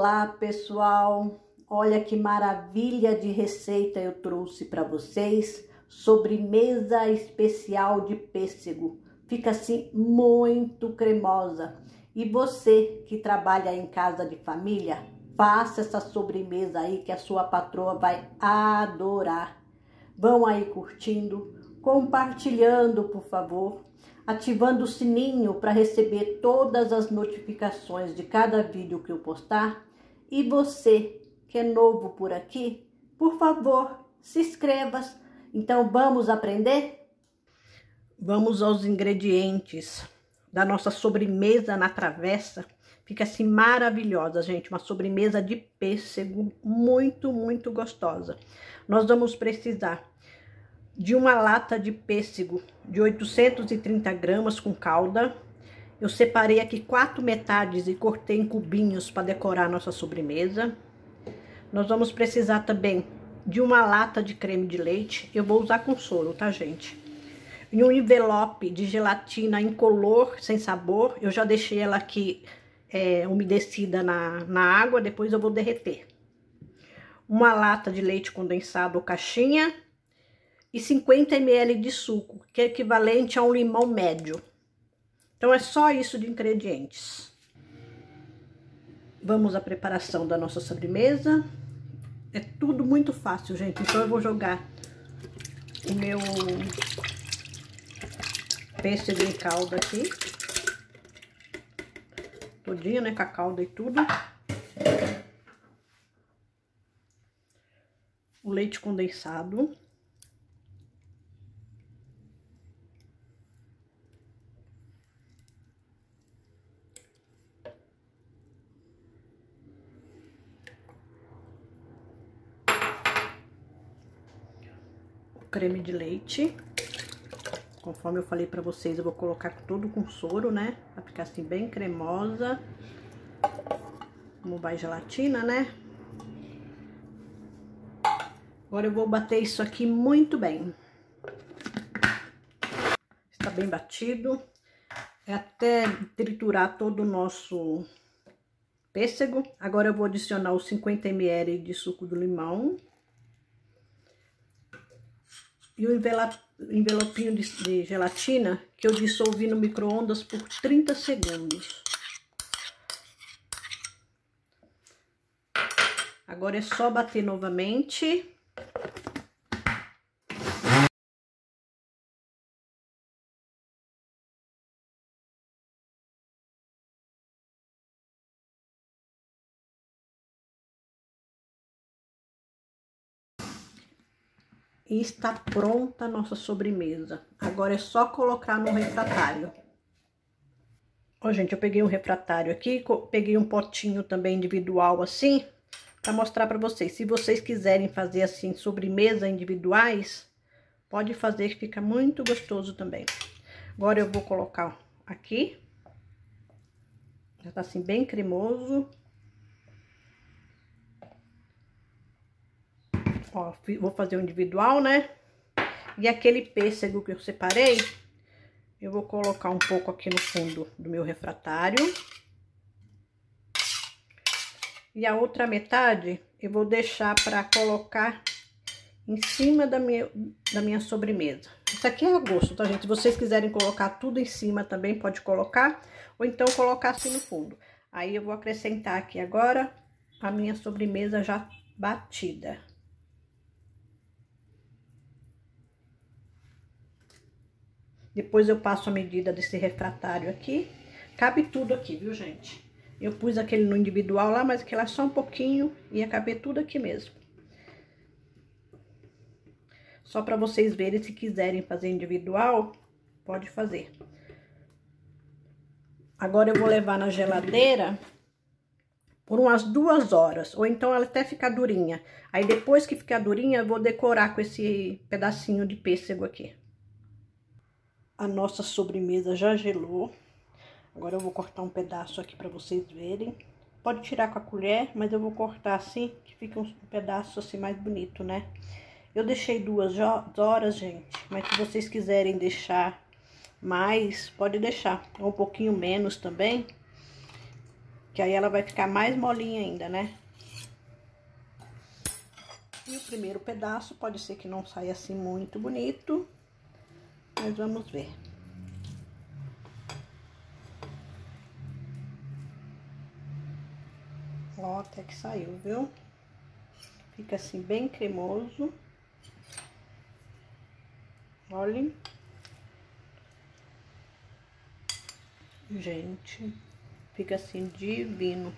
Olá, pessoal! Olha que maravilha de receita eu trouxe para vocês. Sobremesa especial de pêssego. Fica assim muito cremosa. E você que trabalha em casa de família, faça essa sobremesa aí que a sua patroa vai adorar. Vão aí curtindo, compartilhando, por favor ativando o sininho para receber todas as notificações de cada vídeo que eu postar. E você que é novo por aqui, por favor, se inscreva. Então vamos aprender? Vamos aos ingredientes da nossa sobremesa na travessa. Fica assim maravilhosa, gente. Uma sobremesa de pêssego muito, muito gostosa. Nós vamos precisar de uma lata de pêssego de 830 gramas com calda. Eu separei aqui quatro metades e cortei em cubinhos para decorar nossa sobremesa. Nós vamos precisar também de uma lata de creme de leite. Eu vou usar com soro, tá, gente? E um envelope de gelatina incolor, sem sabor. Eu já deixei ela aqui é, umedecida na, na água, depois eu vou derreter. Uma lata de leite condensado ou caixinha e 50 ml de suco, que é equivalente a um limão médio. Então, é só isso de ingredientes. Vamos à preparação da nossa sobremesa. É tudo muito fácil, gente. Então, eu vou jogar o meu pêssego em calda aqui. Todinho, né? Com a calda e tudo. O leite condensado. Creme de leite. Conforme eu falei pra vocês, eu vou colocar todo com soro, né? Pra ficar assim bem cremosa. Como vai gelatina, né? Agora eu vou bater isso aqui muito bem. Está bem batido. É até triturar todo o nosso pêssego. Agora eu vou adicionar os 50 ml de suco do limão e o envelopinho de, de gelatina que eu dissolvi no micro-ondas por 30 segundos. Agora é só bater novamente. E está pronta a nossa sobremesa. Agora é só colocar no refratário. Ó, gente, eu peguei um refratário aqui, peguei um potinho também individual assim, para mostrar para vocês. Se vocês quiserem fazer assim sobremesa individuais, pode fazer que fica muito gostoso também. Agora eu vou colocar aqui. Já tá assim bem cremoso. Ó, vou fazer o individual, né? E aquele pêssego que eu separei, eu vou colocar um pouco aqui no fundo do meu refratário. E a outra metade eu vou deixar para colocar em cima da minha, da minha sobremesa. Isso aqui é a gosto, tá, gente? Se vocês quiserem colocar tudo em cima também, pode colocar. Ou então colocar assim no fundo. Aí eu vou acrescentar aqui agora a minha sobremesa já batida. Depois eu passo a medida desse refratário aqui. Cabe tudo aqui, viu, gente? Eu pus aquele no individual lá, mas aquele é só um pouquinho. Ia caber tudo aqui mesmo. Só para vocês verem, se quiserem fazer individual, pode fazer. Agora eu vou levar na geladeira por umas duas horas, ou então ela até ficar durinha. Aí depois que ficar durinha, eu vou decorar com esse pedacinho de pêssego aqui. A nossa sobremesa já gelou. Agora eu vou cortar um pedaço aqui para vocês verem. Pode tirar com a colher, mas eu vou cortar assim, que fica um pedaço assim mais bonito, né? Eu deixei duas horas, gente, mas se vocês quiserem deixar mais, pode deixar. Um pouquinho menos também, Que aí ela vai ficar mais molinha ainda, né? E o primeiro pedaço pode ser que não saia assim muito bonito, mas vamos ver. Ó, até que saiu, viu? Fica assim bem cremoso. Olhem. Gente, fica assim divino.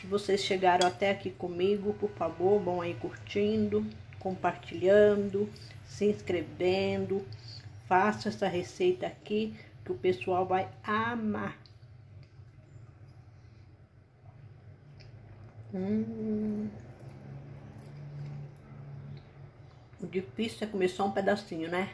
Se vocês chegaram até aqui comigo, por favor, vão aí curtindo, compartilhando, se inscrevendo. Faça essa receita aqui que o pessoal vai amar. Hum. O difícil é comer só um pedacinho, né?